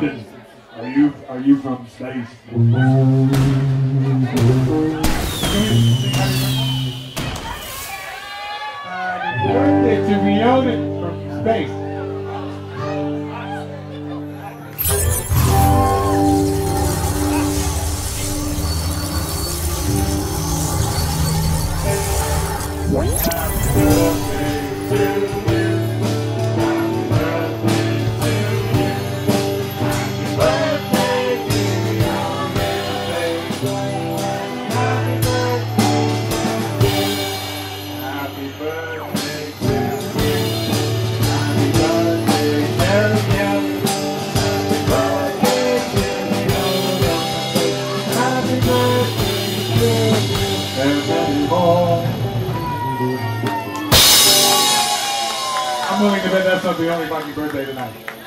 you from space. Happy birthday to Fiona from space. Birthday to you. Happy birthday, dear I'm willing to bet that's not the only fucking birthday tonight.